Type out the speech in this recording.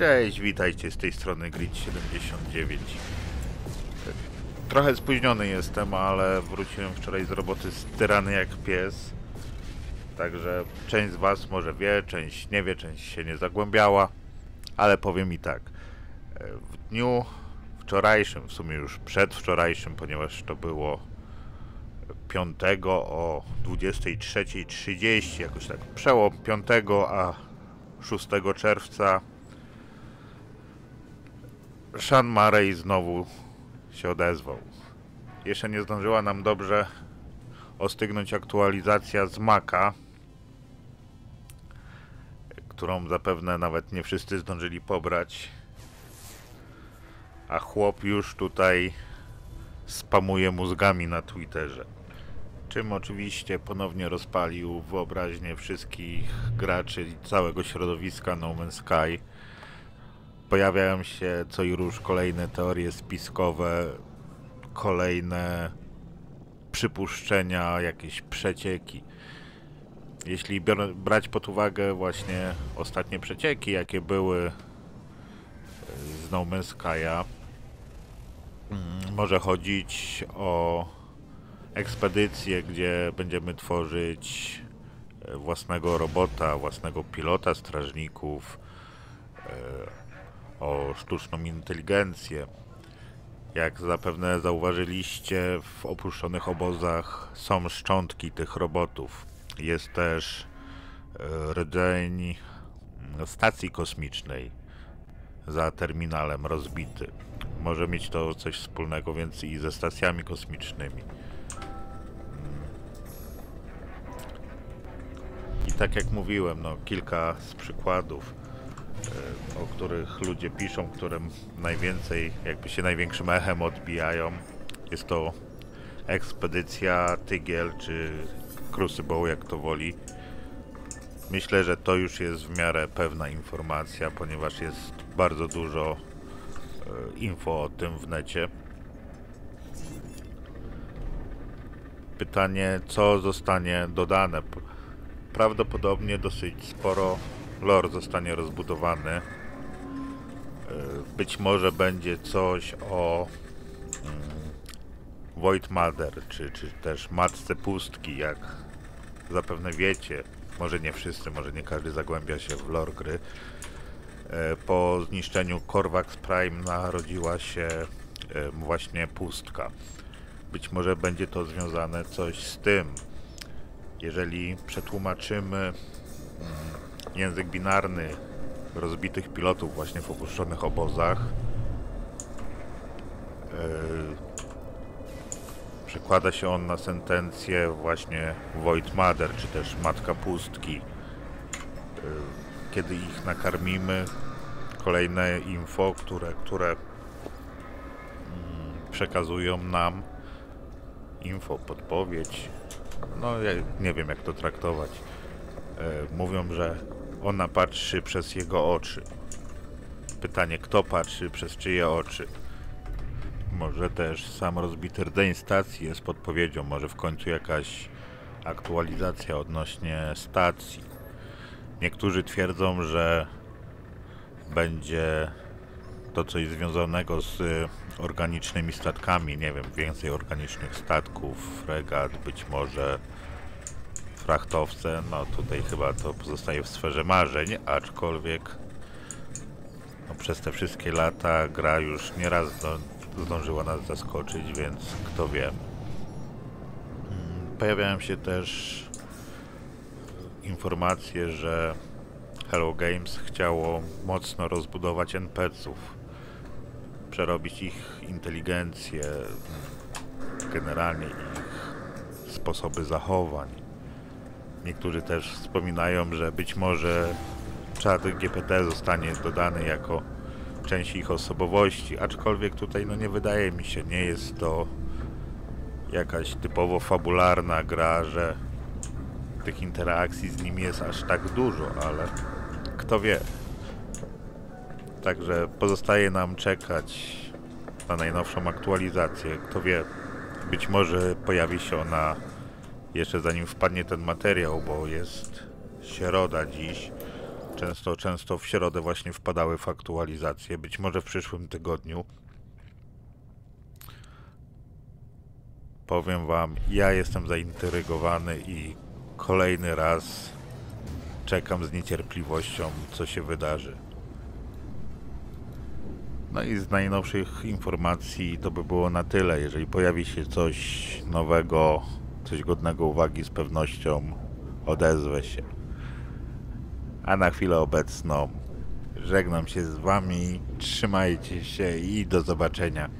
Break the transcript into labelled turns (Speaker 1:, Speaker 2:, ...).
Speaker 1: Cześć, witajcie z tej strony Grid79. Trochę spóźniony jestem, ale wróciłem wczoraj z roboty styrany jak pies. Także część z Was może wie, część nie wie, część się nie zagłębiała, ale powiem i tak. W dniu wczorajszym, w sumie już przedwczorajszym, ponieważ to było 5 o 23.30, jakoś tak przełom 5 a 6 czerwca Sean Murray znowu się odezwał. Jeszcze nie zdążyła nam dobrze ostygnąć aktualizacja z Maca, którą zapewne nawet nie wszyscy zdążyli pobrać. A chłop już tutaj spamuje mózgami na Twitterze. Czym oczywiście ponownie rozpalił wyobraźnię wszystkich graczy i całego środowiska No Man's Sky pojawiają się co i róż kolejne teorie spiskowe, kolejne przypuszczenia, jakieś przecieki. Jeśli brać pod uwagę właśnie ostatnie przecieki, jakie były e, z No Man's Sky'a, mm, może chodzić o ekspedycję, gdzie będziemy tworzyć e, własnego robota, własnego pilota strażników, e, o sztuczną inteligencję. Jak zapewne zauważyliście, w opuszczonych obozach są szczątki tych robotów. Jest też e, rdzeń stacji kosmicznej za terminalem rozbity. Może mieć to coś wspólnego więc i ze stacjami kosmicznymi. I tak jak mówiłem, no kilka z przykładów o których ludzie piszą, które najwięcej, jakby się największym echem odbijają. Jest to ekspedycja Tygiel czy Crucible, jak to woli. Myślę, że to już jest w miarę pewna informacja, ponieważ jest bardzo dużo e, info o tym w necie. Pytanie, co zostanie dodane? Prawdopodobnie dosyć sporo lore zostanie rozbudowany. E, być może będzie coś o mm, Void Mother, czy, czy też Matce Pustki, jak zapewne wiecie. Może nie wszyscy, może nie każdy zagłębia się w lore gry. E, po zniszczeniu Korvax Prime narodziła się e, właśnie pustka. Być może będzie to związane coś z tym. Jeżeli przetłumaczymy mm, język binarny rozbitych pilotów właśnie w opuszczonych obozach. Yy, przekłada się on na sentencję właśnie Void Mother, czy też Matka Pustki. Yy, kiedy ich nakarmimy, kolejne info, które, które mm, przekazują nam info, podpowiedź. No ja nie wiem jak to traktować. Yy, mówią, że ona patrzy przez jego oczy. Pytanie, kto patrzy przez czyje oczy? Może też sam rozbity rdzeń stacji jest podpowiedzią, może w końcu jakaś aktualizacja odnośnie stacji. Niektórzy twierdzą, że będzie to coś związanego z organicznymi statkami, nie wiem, więcej organicznych statków, fregat, być może frachtowce, no tutaj chyba to pozostaje w sferze marzeń, aczkolwiek no, przez te wszystkie lata gra już nieraz zdążyła nas zaskoczyć, więc kto wie. Mm, pojawiają się też informacje, że Hello Games chciało mocno rozbudować NPC-ów, przerobić ich inteligencję, generalnie ich sposoby zachowań. Niektórzy też wspominają, że być może czat GPT zostanie dodany jako część ich osobowości, aczkolwiek tutaj no nie wydaje mi się, nie jest to jakaś typowo fabularna gra, że tych interakcji z nimi jest aż tak dużo, ale kto wie. Także pozostaje nam czekać na najnowszą aktualizację. Kto wie, być może pojawi się ona jeszcze zanim wpadnie ten materiał, bo jest środa dziś, Często, często w środę właśnie wpadały w aktualizacje. Być może w przyszłym tygodniu. Powiem wam, ja jestem zaintrygowany i kolejny raz czekam z niecierpliwością, co się wydarzy. No i z najnowszych informacji to by było na tyle. Jeżeli pojawi się coś nowego, coś godnego uwagi, z pewnością odezwę się. A na chwilę obecną żegnam się z wami. Trzymajcie się i do zobaczenia.